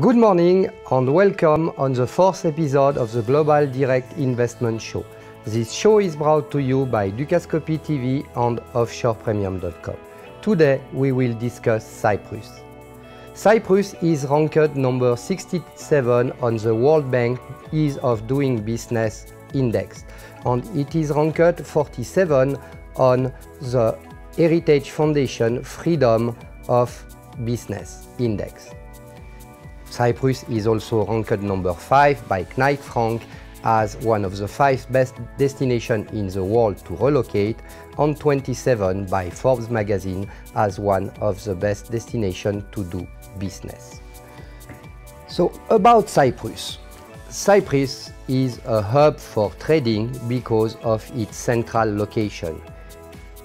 Good morning and welcome on the fourth episode of the Global Direct Investment Show. This show is brought to you by Dukascopy TV and offshorepremium.com. Today we will discuss Cyprus. Cyprus is ranked number 67 on the World Bank Ease of Doing Business Index and it is ranked 47 on the Heritage Foundation Freedom of Business Index. Cyprus is also ranked number 5 by Knight Frank as one of the 5 best destinations in the world to relocate and 27 by Forbes magazine as one of the best destinations to do business. So about Cyprus. Cyprus is a hub for trading because of its central location.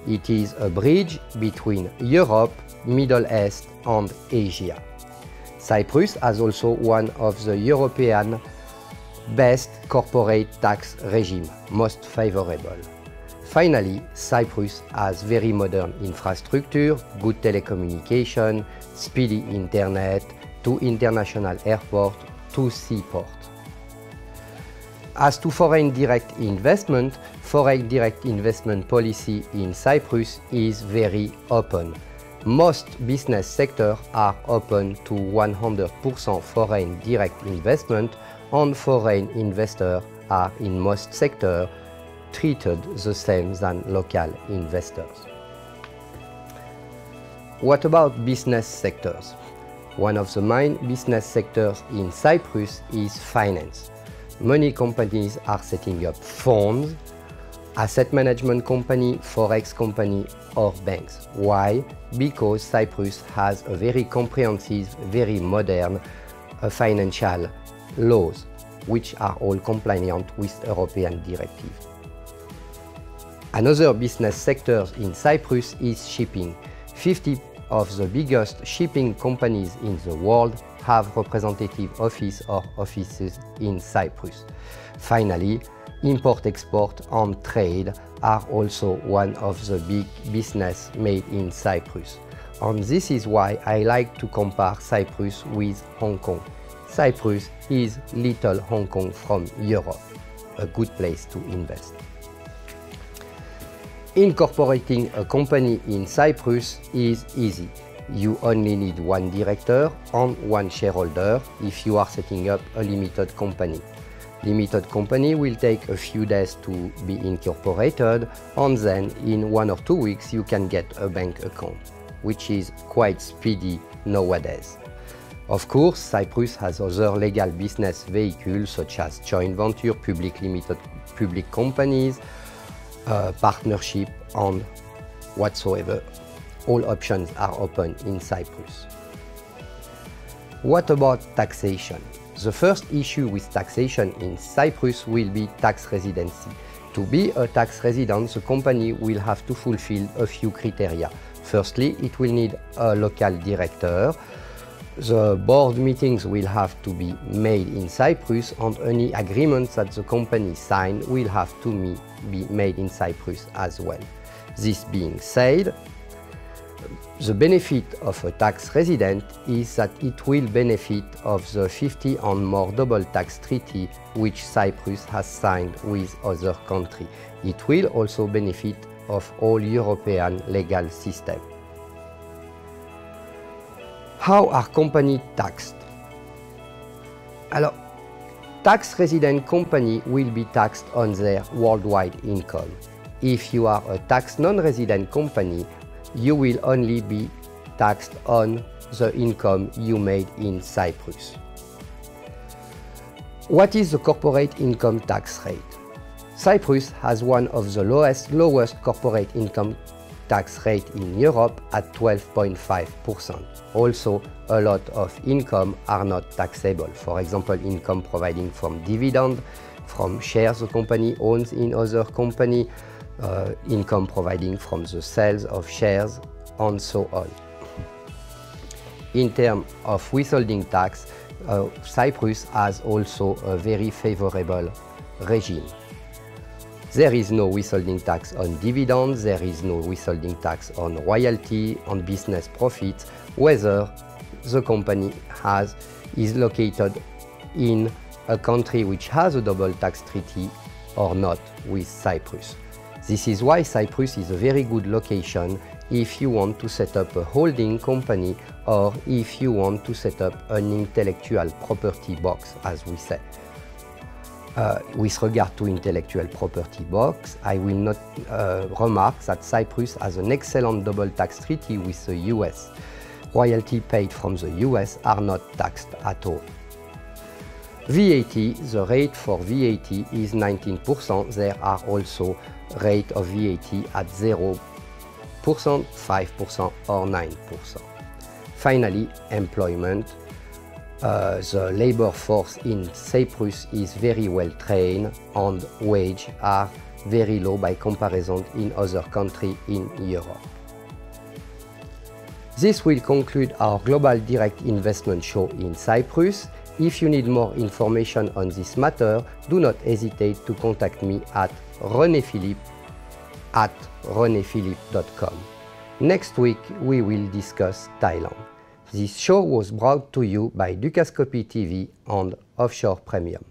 It is a bridge between Europe, Middle East and Asia. Cyprus has also one of the European best corporate tax regime, most favorable. Finally, Cyprus has very modern infrastructure, good telecommunication, speedy internet, two international airports, two seaports. As to foreign direct investment, foreign direct investment policy in Cyprus is very open most business sectors are open to 100% foreign direct investment and foreign investors are in most sectors treated the same than local investors. What about business sectors? One of the main business sectors in Cyprus is finance. Many companies are setting up funds asset management company, forex company or banks. Why? Because Cyprus has a very comprehensive, very modern uh, financial laws which are all compliant with European directives. Another business sector in Cyprus is shipping. 50 of the biggest shipping companies in the world have representative office or offices in Cyprus. Finally, import-export and trade are also one of the big business made in Cyprus. And this is why I like to compare Cyprus with Hong Kong. Cyprus is little Hong Kong from Europe, a good place to invest. Incorporating a company in Cyprus is easy. You only need one director and one shareholder if you are setting up a limited company limited company will take a few days to be incorporated and then in one or two weeks you can get a bank account, which is quite speedy nowadays. Of course, Cyprus has other legal business vehicles such as joint venture, public limited public companies, uh, partnership and whatsoever. All options are open in Cyprus. What about taxation? The first issue with taxation in Cyprus will be tax residency. To be a tax resident, the company will have to fulfill a few criteria. Firstly, it will need a local director. The board meetings will have to be made in Cyprus and any agreements that the company sign will have to be made in Cyprus as well. This being said, the benefit of a tax resident is that it will benefit of the 50 and more double tax treaty which Cyprus has signed with other countries. It will also benefit of all European legal system. How are companies taxed? Alors, tax resident company will be taxed on their worldwide income. If you are a tax non-resident company, you will only be taxed on the income you made in Cyprus. What is the corporate income tax rate? Cyprus has one of the lowest, lowest corporate income tax rate in Europe at 12.5%. Also, a lot of income are not taxable. For example, income providing from dividend, from shares the company owns in other company, uh, income providing from the sales of shares and so on. In terms of withholding tax, uh, Cyprus has also a very favorable regime. There is no withholding tax on dividends, there is no withholding tax on royalty, on business profits, whether the company has is located in a country which has a double tax treaty or not with Cyprus. This is why Cyprus is a very good location if you want to set up a holding company or if you want to set up an intellectual property box, as we say. Uh, with regard to intellectual property box, I will not uh, remark that Cyprus has an excellent double tax treaty with the US. Royalty paid from the US are not taxed at all. VAT, the rate for VAT is 19%. There are also rate of VAT at 0%, 5% or 9%. Finally, employment. Uh, the labor force in Cyprus is very well trained and wages are very low by comparison in other countries in Europe. This will conclude our Global Direct Investment Show in Cyprus. If you need more information on this matter, do not hesitate to contact me at renéphilippe at renéphilippe.com. Next week, we will discuss Thailand. This show was brought to you by Dukascopy TV and Offshore Premium.